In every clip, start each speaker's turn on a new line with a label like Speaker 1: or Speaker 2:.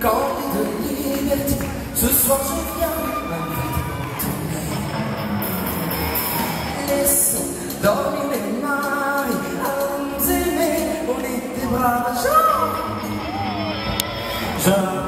Speaker 1: Quand les de liberté, ce soir je viens malgré ton Laisse dormir les maris à nous aimer, on est des braves gens.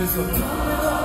Speaker 1: Listen.